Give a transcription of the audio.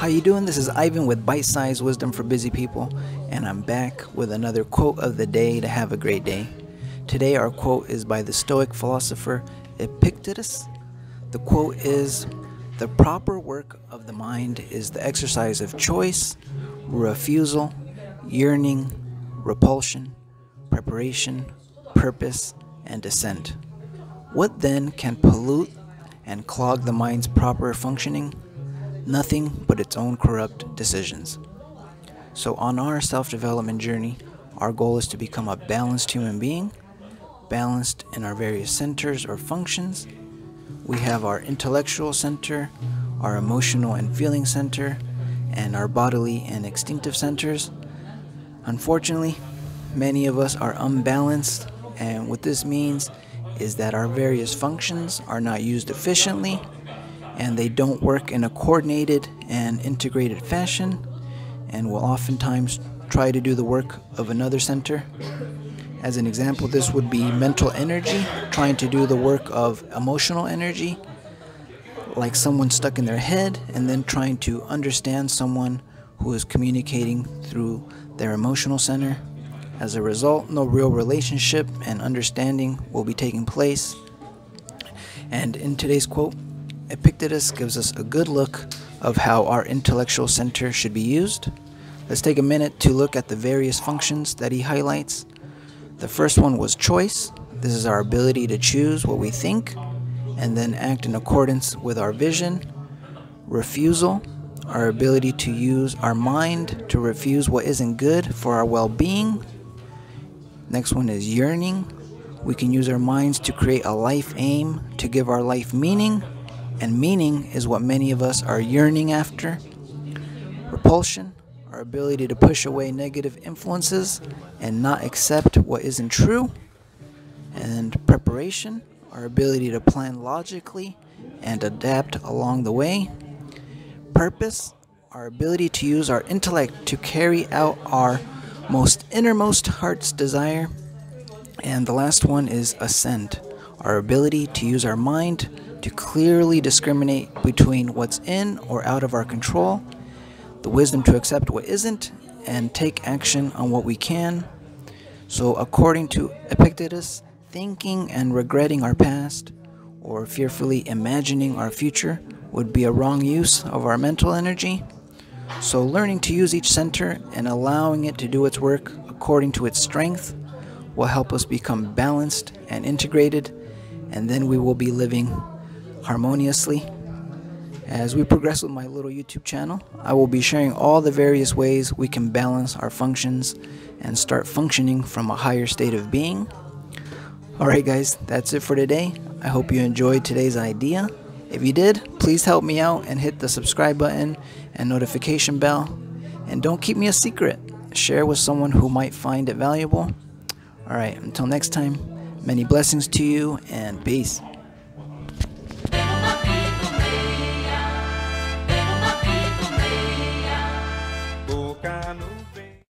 How you doing? This is Ivan with Bite Size Wisdom for Busy People, and I'm back with another quote of the day to have a great day. Today our quote is by the Stoic philosopher Epictetus. The quote is The proper work of the mind is the exercise of choice, refusal, yearning, repulsion, preparation, purpose, and assent. What then can pollute and clog the mind's proper functioning? Nothing but its own corrupt decisions. So, on our self development journey, our goal is to become a balanced human being, balanced in our various centers or functions. We have our intellectual center, our emotional and feeling center, and our bodily and instinctive centers. Unfortunately, many of us are unbalanced, and what this means is that our various functions are not used efficiently and they don't work in a coordinated and integrated fashion and will oftentimes try to do the work of another center. As an example, this would be mental energy trying to do the work of emotional energy, like someone stuck in their head and then trying to understand someone who is communicating through their emotional center. As a result, no real relationship and understanding will be taking place. And in today's quote, Epictetus gives us a good look of how our intellectual center should be used. Let's take a minute to look at the various functions that he highlights. The first one was choice. This is our ability to choose what we think and then act in accordance with our vision. Refusal, our ability to use our mind to refuse what isn't good for our well being Next one is yearning. We can use our minds to create a life aim to give our life meaning, and meaning is what many of us are yearning after. Repulsion, our ability to push away negative influences and not accept what isn't true. And preparation, our ability to plan logically and adapt along the way. Purpose, our ability to use our intellect to carry out our most innermost heart's desire. And the last one is assent, our ability to use our mind to clearly discriminate between what's in or out of our control, the wisdom to accept what isn't, and take action on what we can. So, according to Epictetus, thinking and regretting our past or fearfully imagining our future would be a wrong use of our mental energy. So, learning to use each center and allowing it to do its work according to its strength will help us become balanced and integrated, and then we will be living harmoniously. As we progress with my little YouTube channel, I will be sharing all the various ways we can balance our functions and start functioning from a higher state of being. Alright, guys, that's it for today. I hope you enjoyed today's idea. If you did, please help me out and hit the subscribe button and notification bell. And don't keep me a secret. Share with someone who might find it valuable. Alright, until next time, many blessings to you and peace.